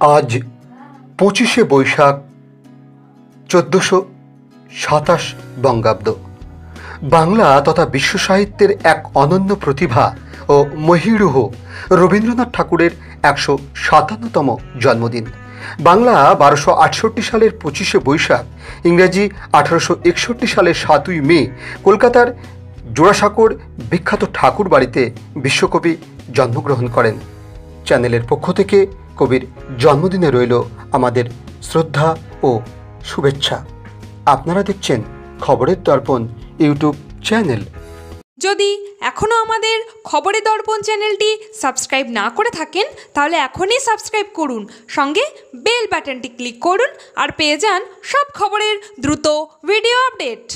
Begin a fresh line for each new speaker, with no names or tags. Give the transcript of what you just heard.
আজ পঁচিশে বৈশাখ চোদ্দোশো সাতাশ বঙ্গাব্দ। বাংলা তথা বিশ্ব সাহিত্যের এক অনন্য প্রতিভা ও মহিরুহ রবীন্দ্রনাথ ঠাকুরের একশো সাতান্নতম জন্মদিন। বাংলা বারোশো আটষট্টি সালের পঁচিশে বৈশাখ, ইংরেজি আঠারোশো একষট্টি সালের সাতই মে, কলকাতার জোড়াসাঁকোর বিখ্যাত ঠাকুর বাড়িতে বিশ্বকবি জন্মগ্রহণ করেন। চ্যানেলের পক্ষ থেকে কবির জন্মদিনে রইল আমাদের শ্রদ্ধা ও শুভেচ্ছা। আপনারা দেখছেন খবরের দর্পণ ইউটিউব চ্যানেল।
যদি এখনও আমাদের খবরের দর্পণ চ্যানেলটি সাবস্ক্রাইব না করে থাকেন, তাহলে এখনই সাবস্ক্রাইব করুন, সঙ্গে বেল বাটনটি ক্লিক করুন আর পেয়ে যান সব খবরের দ্রুত ভিডিও আপডেট।